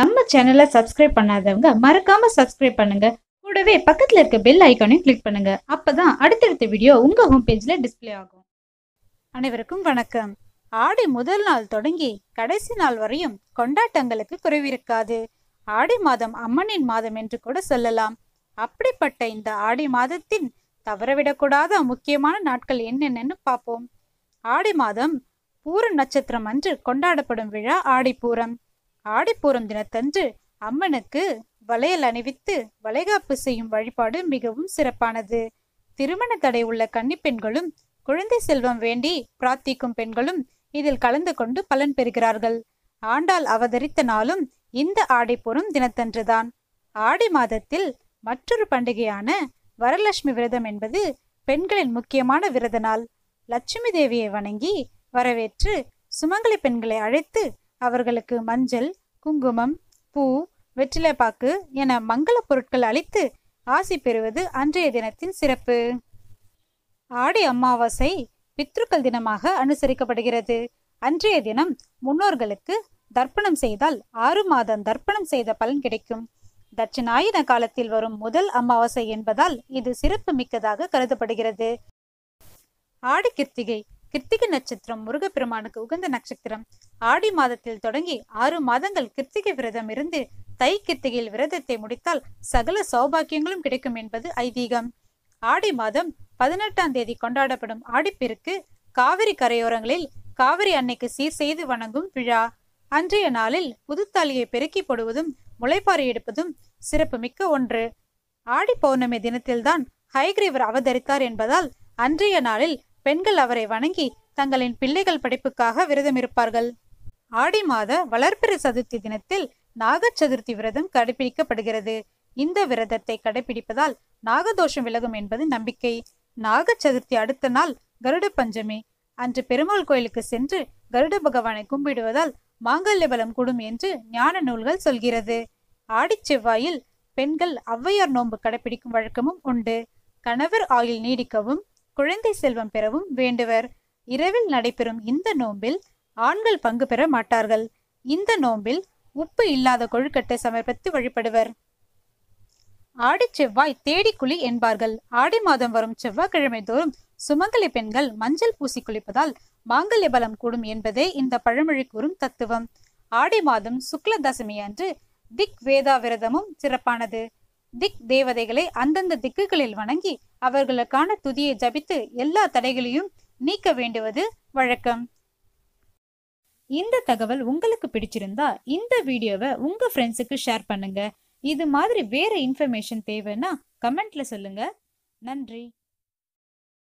நம்ம சேனலை சப்ஸ்கிரைப் பண்ணாதவங்க மறக்காம சப்ஸ்கிரைப் பண்ணுங்க. கூடவே பக்கத்துல இருக்க பெல் ஐக்கானையும் கிளிக் பண்ணுங்க. அப்பதான் அடுத்தடுத்த வீடியோ உங்க ஹோம் பேஜ்ல டிஸ்ப்ளே ஆகும். அனைவருக்கும் வணக்கம். ஆடி முதல் நாள் தொடங்கி கடைசி நாள் வரையும் கொண்டாட்டங்களுக்கு குறைவிருக்காது. ஆடி மாதம் அம்மனின் மாதம் என்று கூட சொல்லலாம். அப்படிப்பட்ட இந்த ஆடி மாதத்தின் தவறவிடக்கூடாத முக்கியமான நாட்கள் என்னென்னு பார்ப்போம். ஆடி மாதம் பூர நட்சத்திரம் அன்று கொண்டாடப்படும் விழா ஆடிப்பூரம் ஆடிப்பூரம் தினத்தன்று அம்மனுக்கு வளையல் அணிவித்து வளைகாப்பு செய்யும் வழிபாடு மிகவும் சிறப்பானது. திருமண தடை உள்ள கன்னிப்பெண்களும் குழந்தை செல்வம் வேண்டி பிரார்த்திக்கும் பெண்களும் இதில் கலந்து கொண்டு பலன் பெறுகிறார்கள். ஆண்டாள் அவதரித்த நாளும் இந்த ஆடிப்பூரம் தினத்தன்றுதான். ஆடி மாதத்தில் மற்றொரு பண்டிகையான வரலட்சுமி விரதம் என்பது பெண்களின் முக்கியமான விரத நாள் லட்சுமி தேவியை வணங்கி வரவேற்று சுமங்கலி பெண்களை அழைத்து அவர்களுக்கு மஞ்சள் குங்குமம் பூ வெற்றிலைப்பாக்கு என மங்கள பொருட்கள் அளித்து ஆசி பெறுவது அன்றைய தினத்தின் சிறப்பு. ஆடி அமாவாசை பித்ருக்கள் தினமாக அனுசரிக்கப்படுகிறது. அன்றைய தினம் முன்னோர்களுக்கு தர்ப்பணம் செய்தால் ஆறு மாதம் தர்ப்பணம் செய்த பலன் கிடைக்கும். தட்சிணாயன காலத்தில் வரும் முதல் அமாவாசை என்பதால் இது சிறப்பு மிக்கதாக கருதப்படுகிறது. ஆடி கிருத்திகை கிருத்திகை நட்சத்திரம் முருகப்பெருமானுக்கு உகந்த நட்சத்திரம். ஆடி மாதத்தில் தொடங்கி ஆறு மாதங்கள் கிருத்திகை விரதம் இருந்து தை கிருத்திகையில் விரதத்தை முடித்தால் சகல சௌபாக்கியங்களும் கிடைக்கும் என்பது ஐதீகம். ஆடி மாதம் பதினெட்டாம் தேதி கொண்டாடப்படும் ஆடிப்பெருக்கு காவிரி கரையோரங்களில் காவிரி அன்னைக்கு சீர் செய்து வணங்கும் விழா. அன்றைய நாளில் புதுத்தாலியை பெருக்கி போடுவதும் முளைப்பாறை எடுப்பதும் சிறப்புமிக்க ஒன்று. ஆடி பௌர்ணமி தினத்தில்தான் ஹைகிரீவர் அவதரித்தார் என்பதால் அன்றைய நாளில் பெண்கள் அவரை வணங்கி தங்களின் பிள்ளைகள் படிப்புக்காக விரதம் இருப்பார்கள் ஆடி மாத வளர்பிறை சதுர்த்தி தினத்தில் நாக சதுர்த்தி விரதம் கடைபிடிக்கப்படுகிறது. இந்த விரதத்தை கடைபிடிப்பதால் நாகதோஷம் விலகும் என்பது நம்பிக்கை. நாக சதுர்த்தி அடுத்த நாள் கருட பஞ்சமி. அன்று பெருமாள் கோயிலுக்கு சென்று கருட பகவானை கும்பிடுவதால் மாங்கல்ய பலம் கூடும் என்று ஞான நூல்கள் சொல்கிறது. ஆடிச் செவ்வாயில் பெண்கள் ஔவையார் நோன்பு கடைபிடிக்கும் வழக்கமும் உண்டு. கணவர் ஆயுள் நீடிக்கவும் குழந்தை செல்வம் பெறவும் வேண்டுவர். இரவில் நடைபெறும் இந்த நோம்பில் ஆண்கள் பங்கு பெற மாட்டார்கள். இந்த நோம்பில் உப்பு இல்லாத கொழுக்கட்டை சமர்ப்பித்து வழிபடுவர். ஆடி செவ்வாய் தேடிக்குழி என்பார்கள். ஆடி மாதம் வரும் செவ்வாய்க்கிழமை தோறும் சுமங்கலி பெண்கள் மஞ்சள் பூசி குளிப்பதால் மாங்கல்ய பலம் கூடும் என்பதே இந்த பழமொழி கூறும் தத்துவம். ஆடி மாதம் சுக்ல தசமி அன்று திக் வேதா விரதமும் சிறப்பானது. திக் தேவதைகளை அந்தந்த திக்குகளில் வணங்கி அவர்களுக்கான துதியை ஜபித்து எல்லா தடைகளையும் நீக்க வேண்டுவது வழக்கம். இந்த தகவல் உங்களுக்கு பிடிச்சிருந்தா இந்த வீடியோவை உங்க ஃப்ரெண்ட்ஸுக்கு ஷேர் பண்ணுங்க. இது மாதிரி வேற இன்ஃபர்மேஷன் தேவைன்னா கமெண்ட்ல சொல்லுங்க. நன்றி.